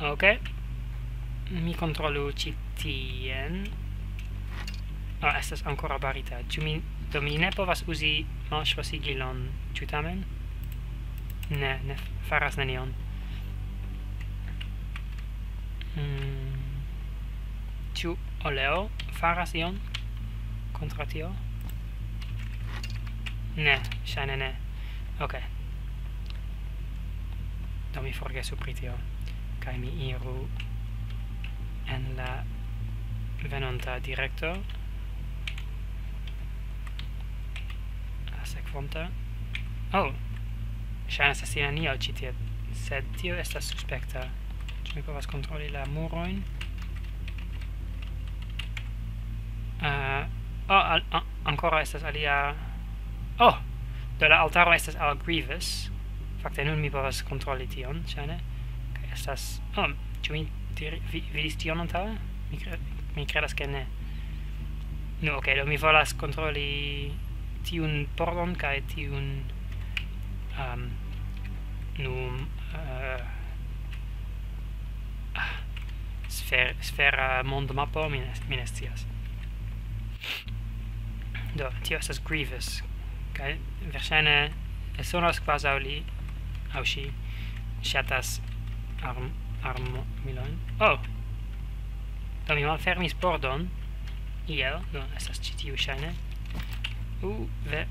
ok. Mi controllu ci tien. Oh, estas ancora barita. Ĉu mi do mi ne povas uzi malŝlosigilon ĉu tamen? Ne ne faras nenion. Mm. Ciu oleo faras ion contra tio? Ne shane ne. Ok. Do mi forgesu pri tio kai mi iru en la venonta directo la sekvonta. Oh ŝajnas esti nenio ci tie sed tio estas suspecta ci mi povas controlli la muroin uh, ah, oh al, uh, ancora estas alia. Oh do la altaro estas al grievous fakte nun mi povas kontroli tion ŝajne estas... Oh, ĉu mi diri, vi, vidis tion antaŭe? Mi, cre, mi credas ke ne. Nu, ok, do mi volas controlli tiun pordon kaj tiun... Um, nu... Uh, ah, sfer, sfera mondmapo, mi, mi ne scias. Do, tio estas Grievous. Kaj verŝajne sonas kvazaŭ li aŭ ŝi ŝatas arm armo milojn. Oh. Do mi malfermis pordon. Iel, no estas ĉi tiu ŝajne. U ve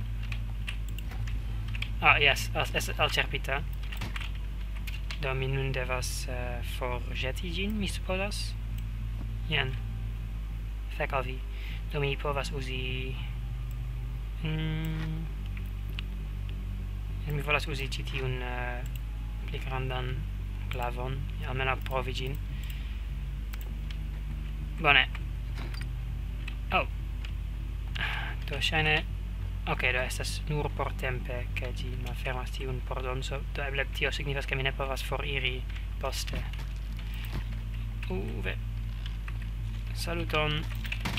Ah, yes, estas elĉerpita. Do mi nun devas eh, uh, forĵeti ĝin, mi supozas. Jen. Fek al vi. Do mi povas uzi... Mm. Mi volas uzi ĉi tiun uh, pli grandan glavon, almeno provi gin. Bone. Oh. Do shine Ok, do estas nur por tempe ke ĝi malfermas tiun pordonso, do eble tio signifas che mi ne povas foriri poste. Uve. Saluton,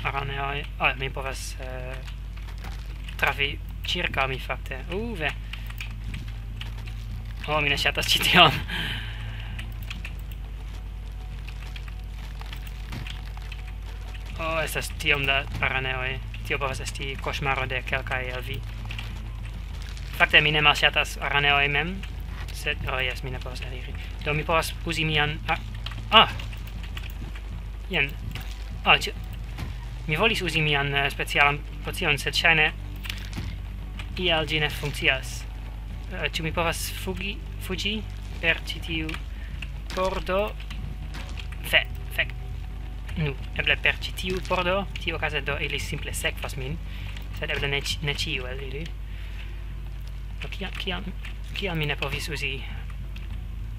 araneoi Oh, mi povas eh, uh, trafi circa mi fakte. Uve. Oh, mi ne ŝatas ĉi tion. Oh, estas tiom da paraneoi. Tio povas esti koŝmaro de kelkaj el vi. Fakte mi ne malŝatas araneoj mem, sed... Oh, jes, mi ne povas eliri. Do mi povas uzi mian... Ah! ah! Jen. Ah, oh, Mi volis uzi mian uh, specialan pocion, sed ŝajne iel ĝi ne funkcias. Uh, mi povas fugi, fugi per ĉi tiu pordo Nu, eble per ĉi tiu pordo, tiu case do ili simple sekvas min, sed eble ne, ne ciu el ili. Do kiam, kiam, kiam mi ne povis usi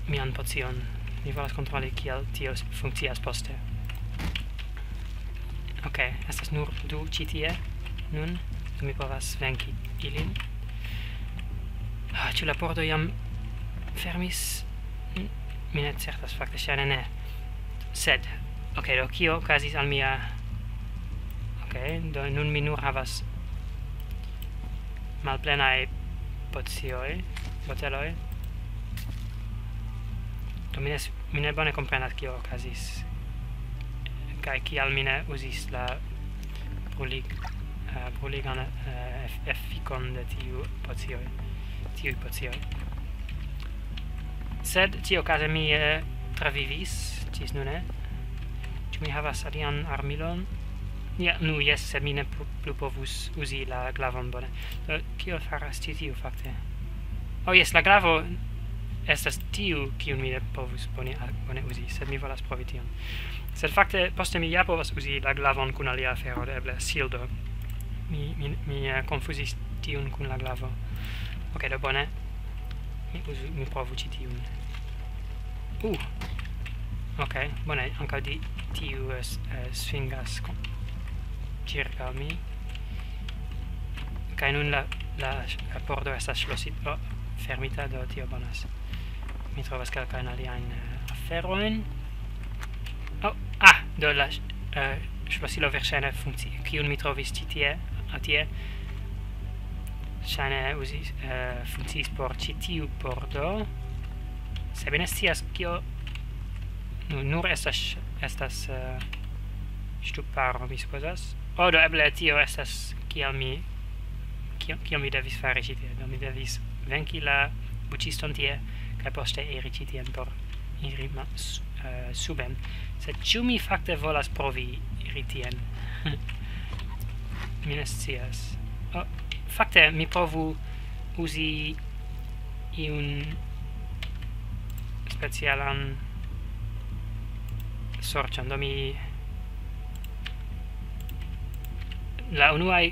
mian pocion? Mi volas kontroli kiel tio funkcias poste. Ok, estas nur du ĉi tie, nun, do mi povas venki ilin. Ah, ĉu la pordo jam fermis? Hm, mi ne certas fakte, ŝajne ne. Sed, Ok, do kio okazis al mia... Ok, do nun mi nur havas malplenae pozioi, boteloi. Do mi ne, mi ne bone comprenas kio okazis. Kaj kial mi ne uzis la brulig, uh, bruligan eh, uh, eff effikon de tiu pozioi, tiui pozioi. Sed tio case mi eh, travivis, cis nune. Mi havas alian armilon? Ja, nu, jes, sed mi ne plu, plu povus uzi la glavon, bone. Do, kio faras ĉi tiu, fakte? Oh, jes, la glavo estas tiu, kiu mi ne povus bone, bone uzi, sed mi volas provi tion. Sed fakte, poste mi ja povas uzi la glavon kun alia afero, eble sildo. Mi, mi, mi eh, uh, confusis tiun kun la glavo. Ok, do bone. Mi, uzu, mi provu ci tiun. Uh! ok bone anca di tiu es, eh, svingas circa mi. Kaj nun la la, la pordo estas ŝlosita oh, fermita do tio bonas. Mi trovas kelkajn aliajn eh, aferojn. Oh, ah do la eh, ŝlosilo verŝajne funkcie. Kiun mi trovis ĉi tie atie Shane uzis uh, funkciis por citiu pordo. Se bene ne scias kio Nu, nur estas estas uh, ŝtuparo mi supozas. O, do eble tio estas kiel mi kiel, kiel mi devis fari ĉi tie. Do mi devis venki la buĉiston tie kaj poste iri ĉi tien por iri ma, uh, suben. Sed ĉu mi fakte volas provi iri tien? mi ne scias. Oh, fakte mi provu uzi iun specialan sorĉandomi la unuaj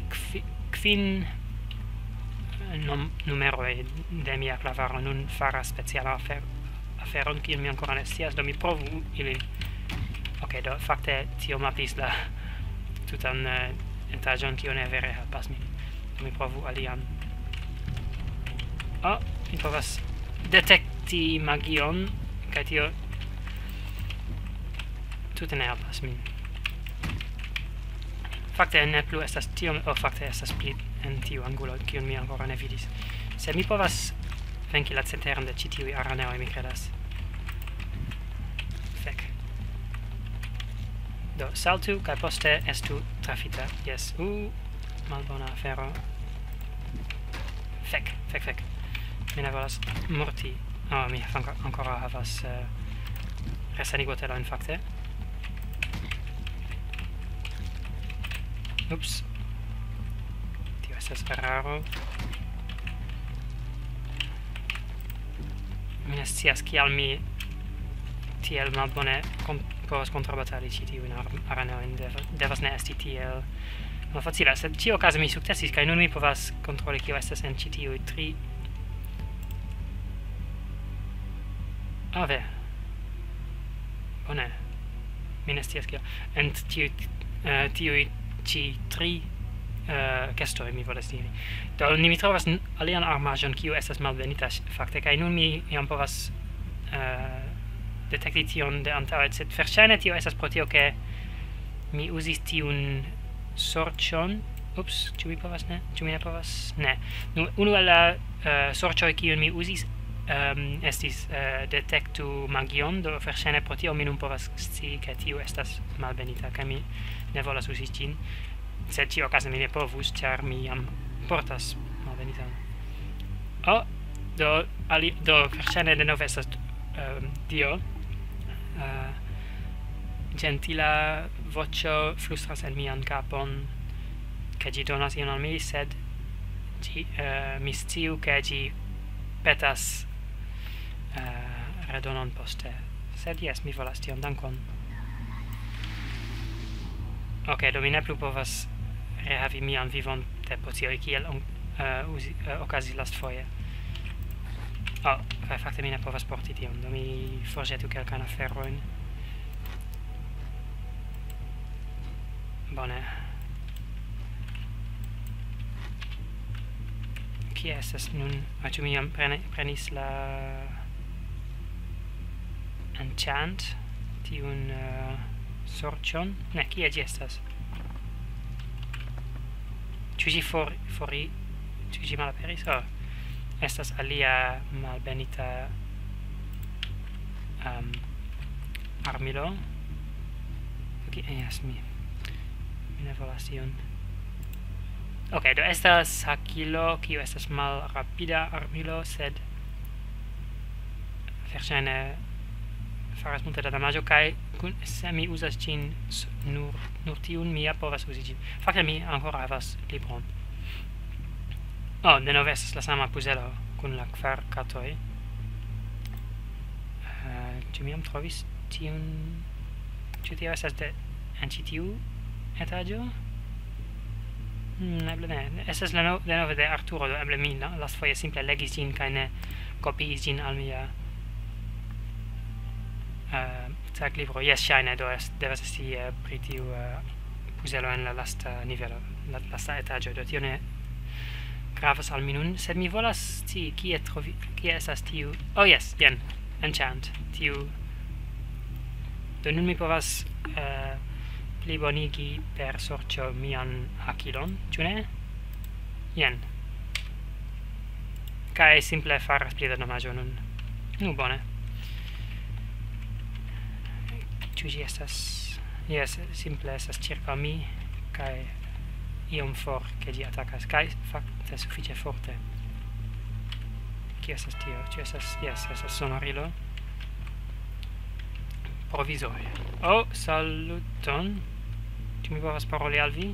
kvin eh, num numeroj de mia clavaro nun fara speciala afer aferon kiun mi ancora ne scias do mi provu ilin. Ok do fakte tio mapis la tutan eh, uh, etaĝon kio ne vere helpas mi do mi provu alian. Oh, mi provas detekti magion kaj tio tute ne helpas min. Fakte ne plu estas tiom, o oh, fakte estas pli en tiu angulo, kiun mi ancora ne vidis. Se mi povas venki la ceteron de ĉi tiuj araneoj, mi credas. Fek. Do, saltu, kaj poste estu trafita. Yes, u, malbona afero. Fek, fek, fek. Mi ne volas morti. Oh, mi ancora havas... Eh, uh, resanigotelojn fakte. Ups. Tio estas eraro. Mi ne scias kial mi tiel malbone kon povas kontrabatali ĉi tiujn areneojn. Devas ne esti tiel malfacila, sed ĉiuokaze mi sukcesis kaj nun mi povas kontroli kio estas en ĉi tiuj tri. Ave. Bone. Mi ne scias kial. En tiuj eh, tiuj ci tri eh, uh, gestoi mi volas diri. Do ni mi trovas alian armajon kiu estas malvenita fakte kaj nun mi jam povas uh, detekti tion de antaŭe. Sed verŝajne tio estas pro tio ke mi uzis tiun sorĉon. Ups ĉu mi povas ne? Ĉu mi ne povas? Ne. Nu unu el la uh, sorĉoj kiun mi uzis um, estis uh, detektu magion. Do verŝajne pro tio mi nun povas scii ke tiu estas malbenita kaj mi ne volas usi ĝin, sed tio okaze mi ne povus, ĉar mi jam portas malbenitan. Oh, do, ali, do, verŝajne denove estas ehm, um, tio. Uh, eh, gentila voĉo flustras en mian kapon, ke ĝi donas ion al mi, sed ĝi, uh, mi sciu, ke ĝi petas uh, redonon poste. Sed jes, mi volas tion, dankon. Ok, do mi ne plu povas rehavi mian vivon de potioj kiel on, uh, uzi, uh, okazis lastfoje. Oh, kai fakte mi ne povas porti tion, do mi forgetu kelkan aferojn. Bone. Kie estes nun? Ah, tu mi jam prenis la... Enchant? Tiun... Uh sorcion Ne, kie ĝi estas? Ĉu ĝi for fori ĉu ĝi malaperis? Oh. Estas alia malbenita um, armilo. Ok, jes, mi, mi ne volas tion. Ok, do estas hakilo, kiu estas malrapida armilo, sed verŝajne faras multe da damaĝo kaj kun se mi uzas ĝin nur nur tiun mi ja povas uzi ĝin. Fakte mi ankoraŭ havas libron. Oh, denove estas la sama puzelo kun la kvar katoj. Uh, ĉu mi jam trovis tiun... Ĉu tio estas de... en ĉi tiu etaĝo? Mm, eble ne. Estas la no, denove de Arturo, do eble mi la, lastfoje simple legis ĝin kaj ne kopiis ĝin al mia Ehm, uh, tak livro yes shine do es devas esti uh, pri tiu eh, uh, puzelo en la lasta nivelo la lasta etaĝo do tio ne gravas al mi nun. Sed mi volas ti kie trovi kie estas tiu oh yes jen enchant tiu. Do nun mi povas uh, plibonigi per sorĉo mian hakilon ĉu ne? Jen. Kaj simple faras pli da nomaĵo nun. Nu bone ĉu ĝi estas jes simple estas ĉirkaŭ mi kaj iom for ke ĝi atakas kaj fakte sufiĉe forte. Kio estas tio? Ĉu estas jes estas sonorilo? Provizore. Oh saluton. Ĉu mi povas paroli al vi?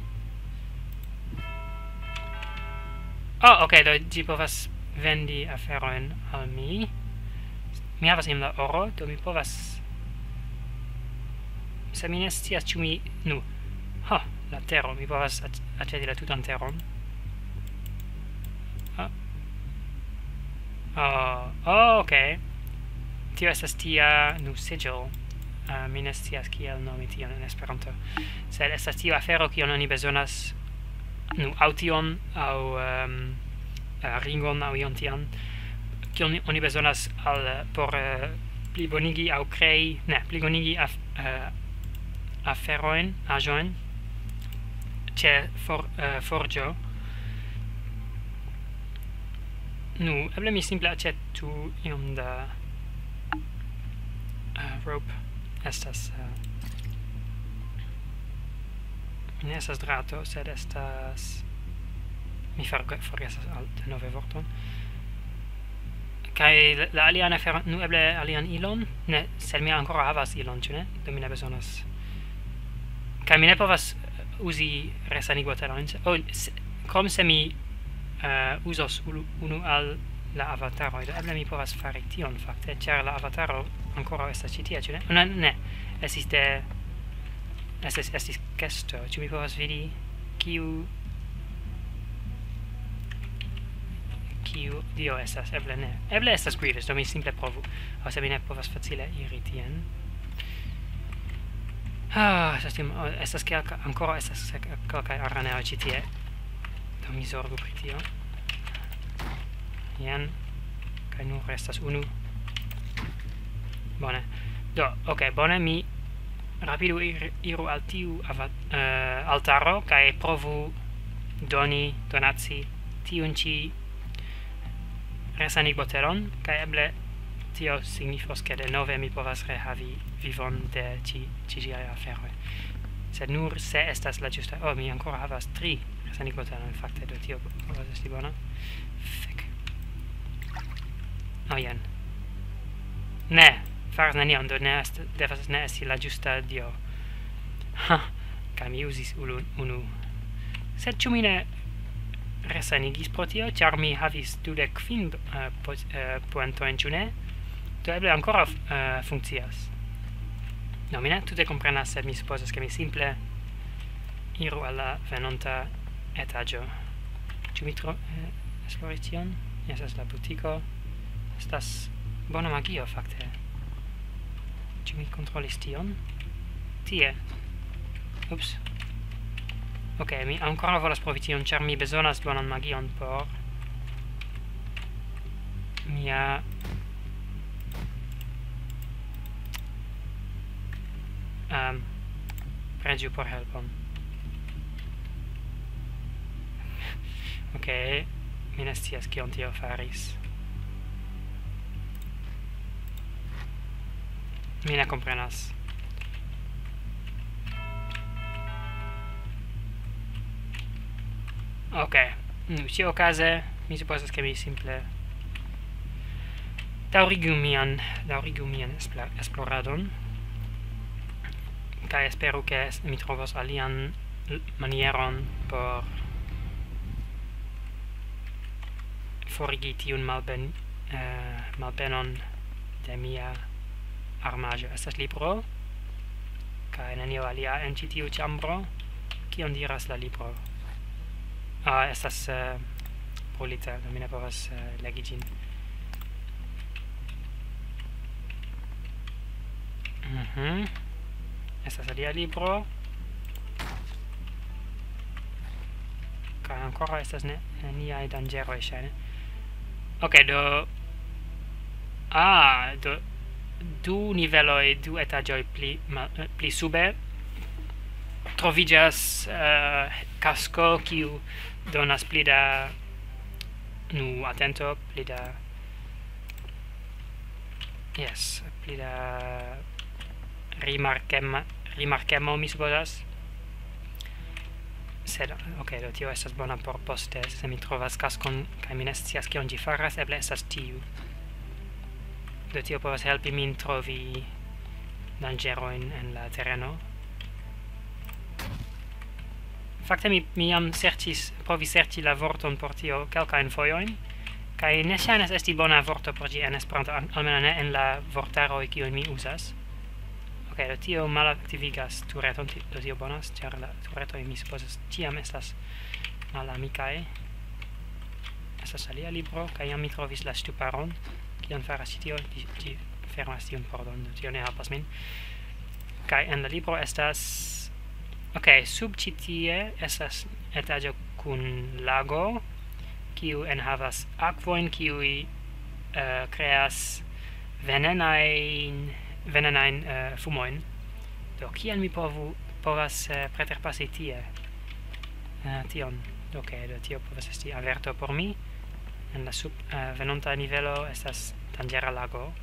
Oh, ok, do ĝi povas vendi aferojn al mi. Mi havas iom da oro, do mi povas se mi ne scias ĉu mi nu. Ha la tero mi povas aĉeti la tutan teron. Ha. Oh, oh ok tio estas tia nu sigil uh, mi ne scias kiel nomi tion en Esperanto. Sed estas tiu afero kion oni bezonas nu aŭ tion aŭ um, uh, ringon aŭ ion tian kion oni bezonas al por uh, plibonigi aŭ krei ne plibonigi af, uh, aferoin, ajoin, ce for, uh, forgio. Nu, eble mi simple acetu iom da uh, rope. Estas... Uh, ne estas drato, sed estas... Mi forgesas al nove vorton. Kai la, alian afero Nu, eble alian ilon? Ne, sed mi ancora havas ilon, ĉu ne? Do mi ne bezonas... Kaj mi ne povas uh, uzi resaniguateron, oh, se, kom se mi uh, usos unu, unu al la avataro, eble mi povas fari tion fakte, ĉar la avataro ankoraŭ estas ĉi tie, ĉu ne? Ne, ne. Estis de estis estis kesto, ĉu mi povas vidi kiu kiu dio estas, eble ne. Eble estas Grievous, do mi simple provu, aŭ se mi ne povas facile iri tien. Ah, estas tim, oh, estas kelka, ancora estas kelkaj araneoj ci tie. Do mi zorgu pri tio. Jen. Kai nur restas unu. Bone. Do, ok, bone, mi rapidu ir, iru al tiu avat, uh, eh, altaro kai provu doni, donaci tiun ĉi resanigoteron kai eble tio signifos che de nove mi povas rehavi vivon de ci cigiai aferoi. Sed nur se estas la giusta... Oh, mi ancora havas tri sanigbotanon, fakte, do tio povas esti bona. Fek. Oh, jen. Ne, faras nenion, do ne est, devas ne esti la giusta dio. Ha, ca mi usis ulu, unu. Sed ĉu mi ne resanigis pro tio, char mi havis dudec fin uh, eh, uh, eh, poentojn, ĉu? do eble ancora eh, uh, funkcias. No, mi ne tute comprenas, sed mi supposas che mi simple iru alla venonta etagio. Ciu mi tro... Eh, esplori tion? Yes, es la butico. Estas bona magio, facte. Ciu mi controlis tion? Tie. Ups. Ok, mi ancora volas provi tion, char mi besonas bonan magion por... mia Ehm, um, pregiu por helpon. ok, mi ne scias kion tio faris. Mi ne comprenas. Ok, nu si ocase, mi supposas che mi simple daurigu mian, daurigu mian esploradon kai espero che mi trovos alian manieron por forigi tiun malben uh, malbenon de mia armaggio estas libro kai nenio alia en ĉi tiu ĉambro. Kion diras la libro? Ah, estas eh, uh, polita do mi ne povas uh, legi ĝin. Mhm. mm Estas alia libro. Kaj ancora estas ne, neniaj danĝeroj, ŝajne. Ok, do... Ah, do... Du niveloj, du etaĝoj pli, mal, pli sube troviĝas uh, kasko kiu donas pli da nu atento pli da yes pli da rimarkema rimarkemo mi supposas sed ok do tio estas bona por poste se mi trovas cascon kaj mi ne scias kion ĝi faras eble estas tiu. Do tio povas helpi min trovi danĝerojn en la terreno fakte mi, mi jam serĉis provi serĉi la vorton por tio kelkajn fojojn kaj ne ŝajnas esti bona vorto por ĝi en Esperanto almenaŭ ne en la vortaroj kiujn mi uzas. Ok, do tio malaktivigas tureton, do tio bonas, ĉar la turetoj mi supozas tiam estas malamikaj. Estas alia libro, kaj jam mi trovis la ŝtuparon, kion faras ĉi tio, ĝi fermas tiun pordon, do tio ne helpas min. Kaj en la libro estas... Ok, sub ĉi tie estas etaĝo kun lago, kiu enhavas akvojn, kiuj eh, uh, creas venenain venenain uh, eh, fumoin Do kiel mi povu povas uh, preterpasi tie uh, tion? Ok, do tio povas esti averto por mi. En la sub uh, venonta nivelo estas tangera lago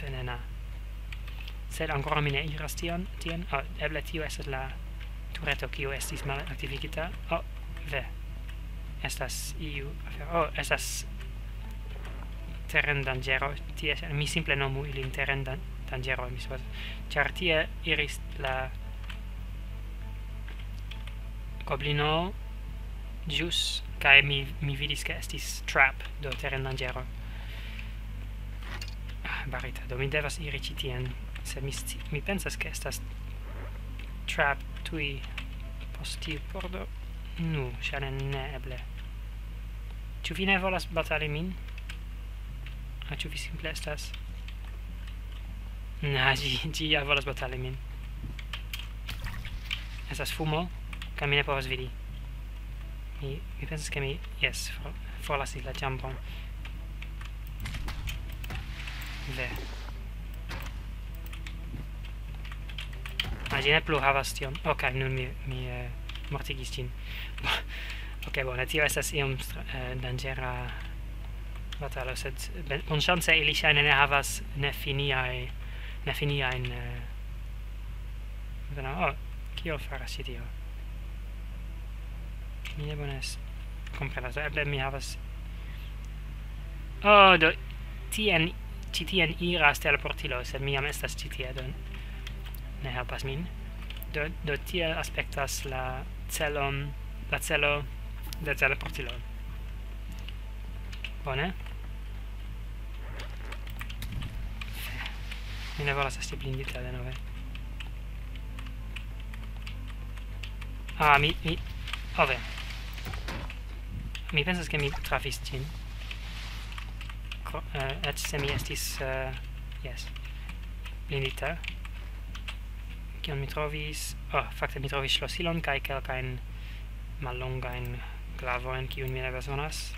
venena. Sed ancora mi ne iras tion, tien. Oh, eble tio estas la tureto kiu estis malaktivigita. Oh, ve. Estas iu afero. Oh, estas terren dangero tie mi simple nomu ilin terren danĝero dangero mi supozas. Ĉar tie iris la goblino ĵus kaj mi mi vidis ke estis trap do teren danĝero. Ah, barita, do mi devas iri ĉi tien, se mi, mi pensas ke estas trap tui post tiu pordo. Nu, ŝajne ne eble. Ĉu vi ne volas batali min? Ah, tu vi simple estas Na, ĝi, ĝi ja volas batali min. Estas fumo, kaj mi ne povas vidi. Mi, mi pensas ke mi, jes, forlasis la ĉambron. Ve. Ma ĝi ne plu havas tion. Ok, nun mi, mi uh, mortigis ĝin. ok, bone, tio estas iom uh, danĝera batalo, sed bonŝance ili ŝajne ne havas nefiniaj la finia in eh, uh, no, oh, kio faras ĉi tio oh? mi ne bonas komprenas eble eh, mi havas oh do tien ĉi tien iras teleportilo sed mi jam estas ĉi tie do ne helpas min. Do do tia aspectas la celon la celo de teleportilo bone? Mi ne volas esti blindita denove. Ah, mi... mi... Ove. Mi pensas che mi trafis tin. Uh, eh, et se mi estis... Eh, uh, yes. Blindita. Cion mi trovis... Oh, facte mi trovis slosilon cae calcain mallongain glavoin cium mi ne besonas.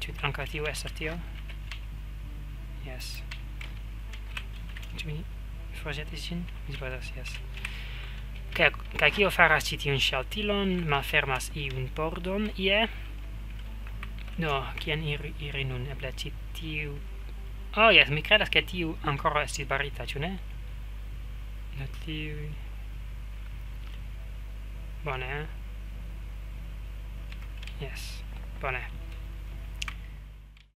Ciut anca tiu estas tio yes. Ĉu mi forĵetis ĝin? Mi supozas, yes. Kaj kaj kio faras ĉi tiun ŝaltilon? Malfermas iun pordon ie. no kien iri, iri nun? Eble ĉi tiu... Oh, yes, mi credas che tiu ancora estis barita, ĉu ne? Do tiuj... Bone, eh? Yes, bone.